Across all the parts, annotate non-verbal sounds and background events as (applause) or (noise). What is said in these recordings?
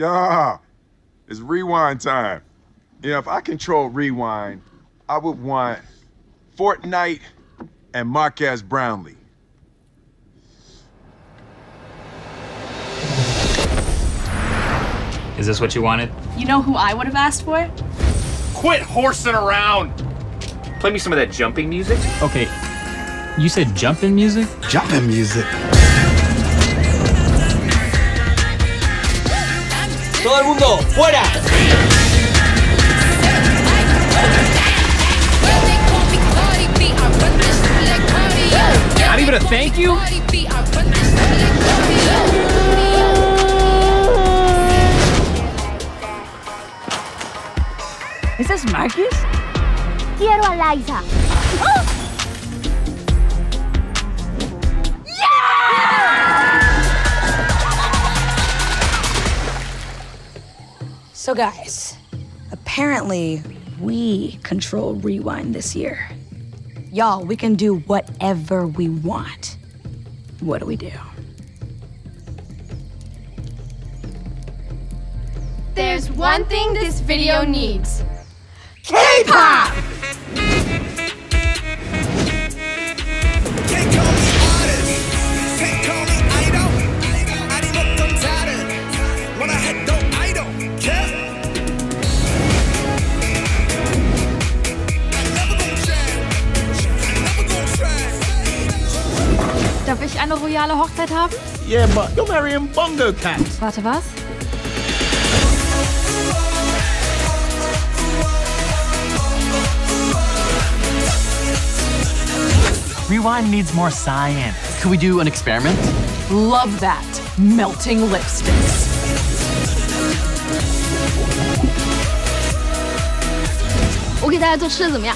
Yeah, it's rewind time. You know, if I control rewind, I would want Fortnite and Marques Brownlee. Is this what you wanted? You know who I would have asked for? Quit horsing around! Play me some of that jumping music. Okay, you said jumping music? Jumping music. Todo el mundo, fuera. Not even a thank you? Is this Marcus? Quiero a Liza. So, guys, apparently we control Rewind this year. Y'all, we can do whatever we want. What do we do? There's one thing this video needs. K-pop! Darf ich eine royale Hochzeit haben? Yeah, but you're marrying Bongo Cat. Warte, was? Rewind needs more science. Could we do an experiment? Love that. Melting lipsticks. 오给大家做吃的怎么样？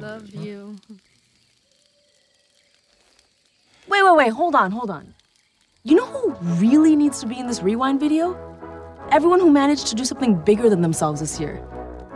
love (laughs) you. Wait, wait, wait, hold on, hold on. You know who really needs to be in this rewind video? Everyone who managed to do something bigger than themselves this year,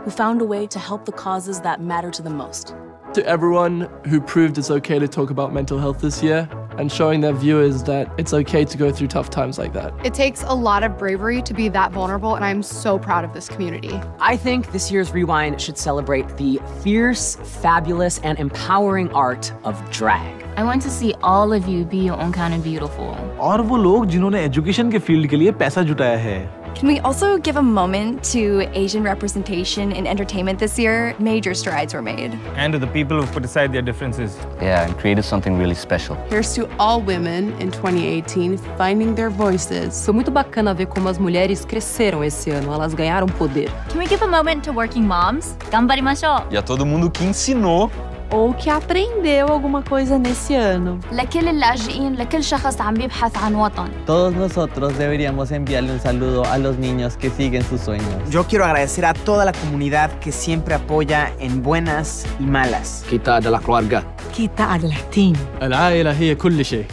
who found a way to help the causes that matter to them most. To everyone who proved it's okay to talk about mental health this year and showing their viewers that it's okay to go through tough times like that. It takes a lot of bravery to be that vulnerable, and I'm so proud of this community. I think this year's Rewind should celebrate the fierce, fabulous, and empowering art of drag. I want to see all of you be your own kind of beautiful. और वो लोग जिन्होंने education के field के लिए पैसा जुटाया है Can we also give a moment to Asian representation in entertainment this year? Major strides were made. And to the people who put aside their differences. Yeah, and created something really special. Here's to all women in 2018 finding their voices. Foi muito bacana ver como as mulheres cresceram esse ano, elas ganharam poder. Can we give a moment to working moms? 頑張りましょう E a todo mundo que ensinou Ou que aprendeu alguma coisa nesse ano. لكل اللاجئين لكل شخص عم بيبحث عن وطن Todos nosotros deberíamos enviarle un saludo a los niños que siguen sus sueños. Yo quiero agradecer a toda la comunidad que siempre apoya en buenas y malas. Kita adalah keluarga. Kita adalah team. العائلة هي كل شيء.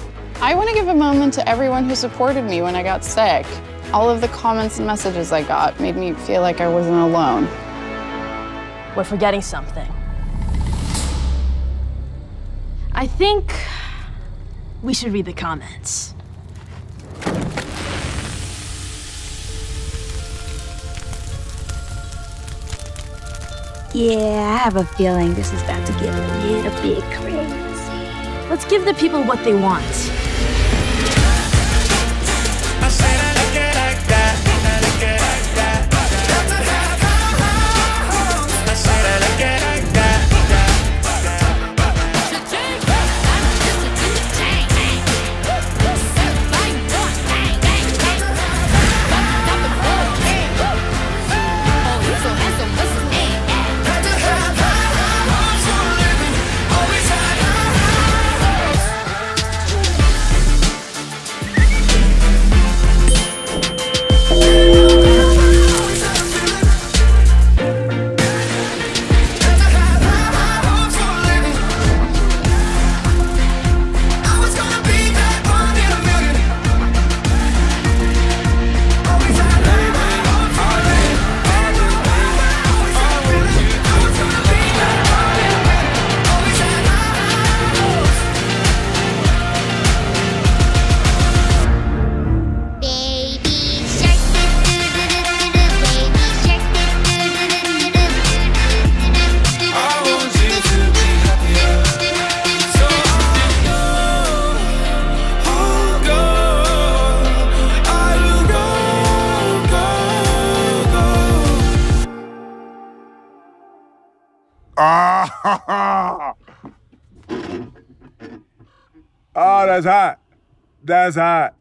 I want to give a moment to everyone who supported me when I got sick. All of the comments and messages I got made me feel like I wasn't alone. We're forgetting something. I think we should read the comments. Yeah, I have a feeling this is about to get a little bit crazy. Let's give the people what they want. (laughs) oh, that's hot. That's hot.